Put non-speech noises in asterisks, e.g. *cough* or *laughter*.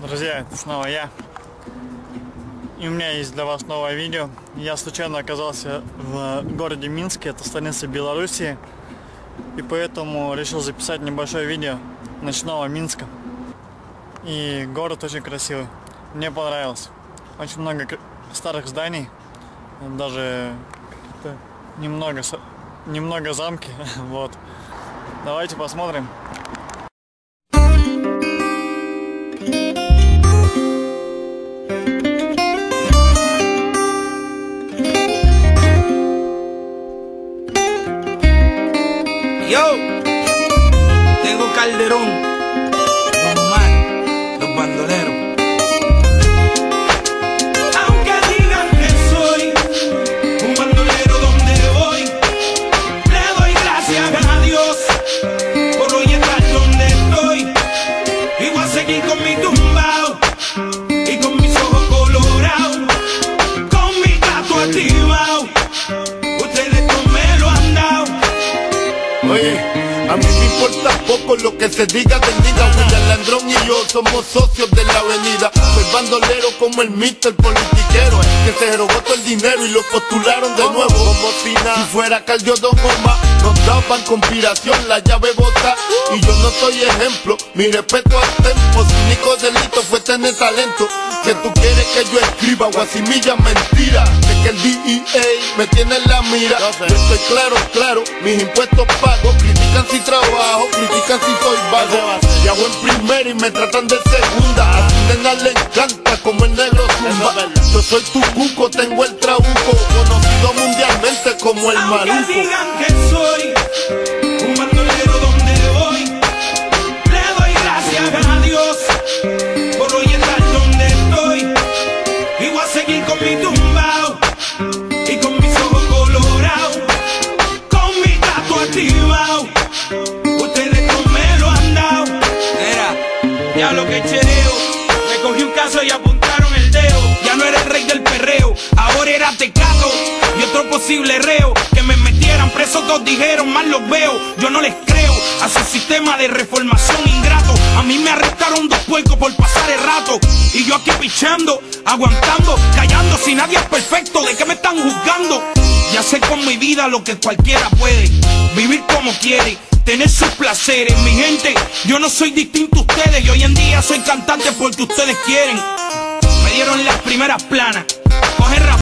Друзья, это снова я. И у меня есть для вас новое видео. Я случайно оказался в городе Минске, это столица Белоруссии. И поэтому решил записать небольшое видео ночного Минска. И город очень красивый. Мне понравилось. Очень много старых зданий. Даже немного, немного замки. *laughs* Вот. Давайте посмотрим. Yo, tengo Calderón, Oh. A mí me importa poco lo que se diga del diga William Landrón y yo somos socios de la avenida. Soy bandolero como el mister politiquero. Que se robó todo el dinero y lo postularon de nuevo. Como si si fuera Caldio Don Omar Nos daban conspiración, la llave bota. Y yo no soy ejemplo, mi respeto al tempo Su único delito fue tener talento. Que tú quieres que yo escriba guasimilla mentira. De que el DEA me tiene en la mira. Yo estoy claro, claro, mis impuestos pago Critican si trabajo, critican si soy vago. Viajo en primera y me tratan de segunda. A su nena le encanta como el negro zumba. Yo soy tu cuco, tengo el trabuco. Conocido mundialmente como el Aunque maluco. digan que soy ya lo que chereo, me cogí un caso y apuntaron el dedo. Ya no era el rey del perreo, ahora era tecato y otro posible reo. Que me metieran preso, todos dijeron, mal los veo. Yo no les creo a su sistema de reformación ingrato. A mí me arrestaron dos puercos por pasar el rato. Y yo aquí pichando, aguantando, callando. Si nadie es perfecto, ¿de qué me están juzgando? Ya sé con mi vida lo que cualquiera puede. Vivir como quiere. Tener sus placeres, mi gente, yo no soy distinto a ustedes y hoy en día soy cantante porque ustedes quieren. Me dieron las primeras planas, coger rap